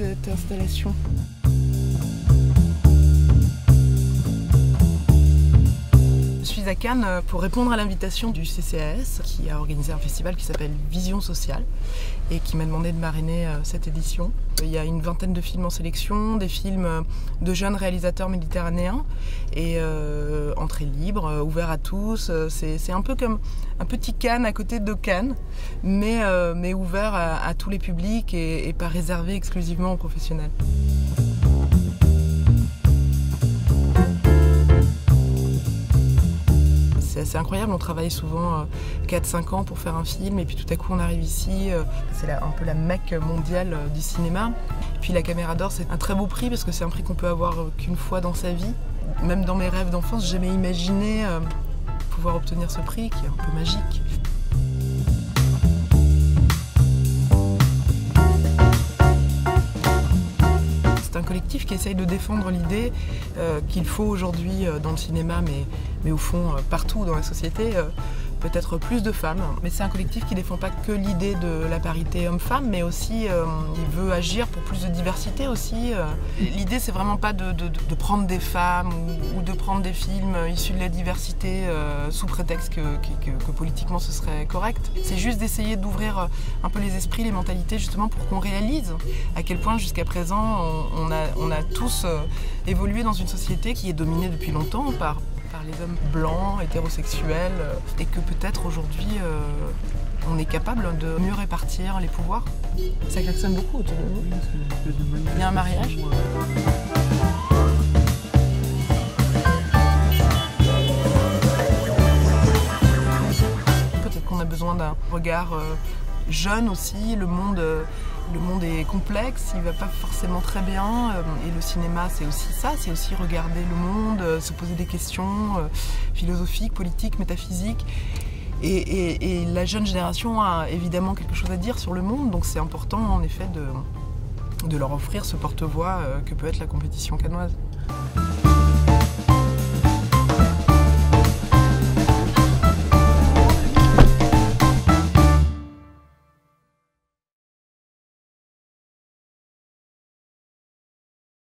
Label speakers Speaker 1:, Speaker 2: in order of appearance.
Speaker 1: installation. Je suis à Cannes pour répondre à l'invitation du CCAS qui a organisé un festival qui s'appelle Vision Sociale et qui m'a demandé de marrainer euh, cette édition. Il y a une vingtaine de films en sélection, des films de jeunes réalisateurs méditerranéens et euh, entrée libre, euh, ouvert à tous. C'est un peu comme un petit Cannes à côté de Cannes, mais, mais ouvert à, tous les publics et pas réservé exclusivement aux professionnels. C'est incroyable, on travaille souvent 4-5 euh, ans pour faire un film et puis tout à coup on arrive ici, euh, c'est un peu la mecque mondiale euh, du cinéma. Puis la caméra d'or c'est un très beau prix parce que c'est un prix qu'on peut avoir qu'une fois dans sa vie. Même dans mes rêves d'enfance, j'ai jamais imaginé pouvoir obtenir ce prix qui est un peu magique. Qui essaye de défendre l'idée euh, qu'il faut aujourd'hui euh, dans le cinéma, mais, mais au fond euh, partout dans la société, peut-être plus de femmes. Mais c'est un collectif qui défend pas que l'idée de la parité homme-femme, mais aussi euh, il veut agir pour plus de diversité aussi. Euh. L'idée, c'est vraiment pas de, prendre des femmes ou, de prendre des films issus de la diversité euh, sous prétexte que, politiquement ce serait correct. C'est juste d'essayer d'ouvrir un peu les esprits, les mentalités, justement pour qu'on réalise à quel point jusqu'à présent on a tous évolué dans une société qui est dominée depuis longtemps par les hommes blancs, hétérosexuels, euh, et que peut-être aujourd'hui euh, on est capable de mieux répartir les pouvoirs. Ça klaxonne beaucoup autour de nous. Il y a un mariage. Peut-être qu'on a besoin d'un regard euh, jeune aussi. Le monde, euh, le monde est complexe, il va pas forcément très bien. Euh, et le cinéma, c'est aussi ça, c'est aussi regarder le monde, euh, se poser des questions philosophiques, politiques, métaphysiques. Et, la jeune génération a évidemment quelque chose à dire sur le monde, donc c'est important en effet de, de leur offrir ce porte-voix que peut être la compétition canoise.